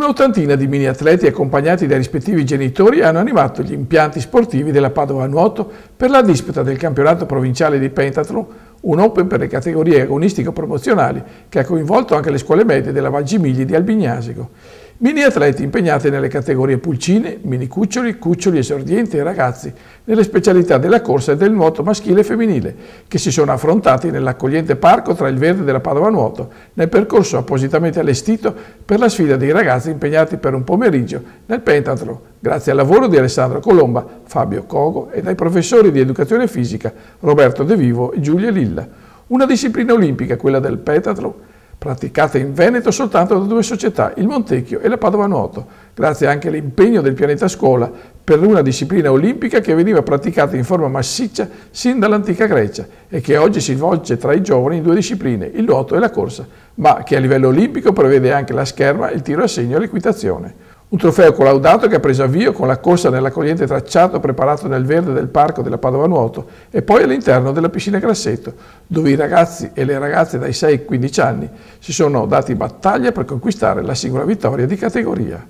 Un'ottantina di mini atleti accompagnati dai rispettivi genitori hanno animato gli impianti sportivi della Padova Nuoto per la disputa del campionato provinciale di pentathlon, un open per le categorie agonistico-promozionali che ha coinvolto anche le scuole medie della Val Gimigli di Albignasico. Mini atleti impegnati nelle categorie pulcine, mini cuccioli, cuccioli esordienti e ragazzi, nelle specialità della corsa e del nuoto maschile e femminile, che si sono affrontati nell'accogliente parco tra il Verde della Padova Nuoto, nel percorso appositamente allestito per la sfida dei ragazzi impegnati per un pomeriggio nel pentathlon, grazie al lavoro di Alessandro Colomba, Fabio Cogo e dai professori di educazione fisica Roberto De Vivo e Giulia Lilla. Una disciplina olimpica, quella del pentathlon, praticata in Veneto soltanto da due società, il Montecchio e la Padova Nuoto, grazie anche all'impegno del pianeta scuola per una disciplina olimpica che veniva praticata in forma massiccia sin dall'antica Grecia e che oggi si svolge tra i giovani in due discipline, il nuoto e la corsa, ma che a livello olimpico prevede anche la scherma, il tiro a segno e l'equitazione. Un trofeo collaudato che ha preso avvio con la corsa nell'accogliente tracciato preparato nel verde del parco della Padova Nuoto e poi all'interno della piscina Grassetto, dove i ragazzi e le ragazze dai 6 ai 15 anni si sono dati battaglia per conquistare la singola vittoria di categoria.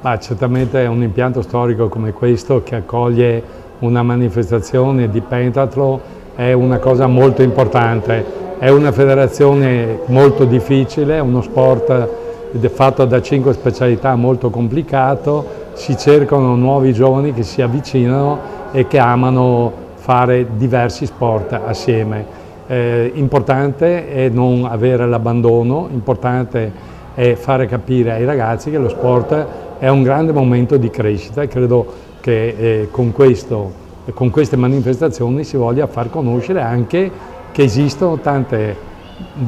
Ma certamente un impianto storico come questo che accoglie una manifestazione di pentatlo è una cosa molto importante. È una federazione molto difficile, uno sport ed è fatto da cinque specialità molto complicato, si cercano nuovi giovani che si avvicinano e che amano fare diversi sport assieme. Eh, importante è non avere l'abbandono, importante è fare capire ai ragazzi che lo sport è un grande momento di crescita e credo che eh, con, questo, con queste manifestazioni si voglia far conoscere anche che esistono tanti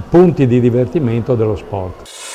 punti di divertimento dello sport.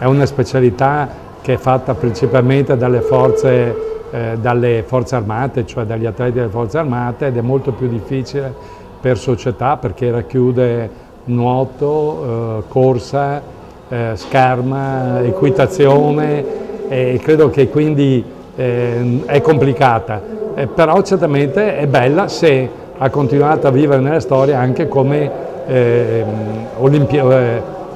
È una specialità che è fatta principalmente dalle forze, eh, dalle forze armate, cioè dagli atleti delle forze armate ed è molto più difficile per società perché racchiude nuoto, eh, corsa, eh, scherma, equitazione e credo che quindi eh, è complicata, eh, però certamente è bella se ha continuato a vivere nella storia anche come, eh,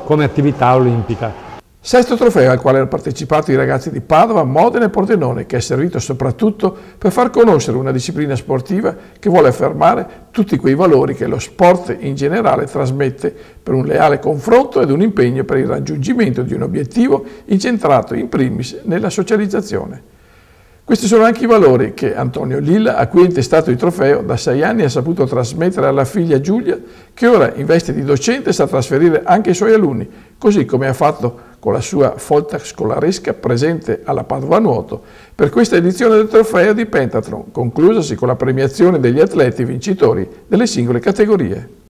come attività olimpica. Sesto trofeo al quale hanno partecipato i ragazzi di Padova, Modena e Pordenone, che è servito soprattutto per far conoscere una disciplina sportiva che vuole affermare tutti quei valori che lo sport in generale trasmette per un leale confronto ed un impegno per il raggiungimento di un obiettivo incentrato in primis nella socializzazione. Questi sono anche i valori che Antonio Lilla, a cui è intestato il trofeo, da sei anni ha saputo trasmettere alla figlia Giulia, che ora in veste di docente sa trasferire anche ai suoi alunni, così come ha fatto con la sua folta scolaresca presente alla Padova Nuoto per questa edizione del trofeo di Pentathlon, conclusasi con la premiazione degli atleti vincitori delle singole categorie.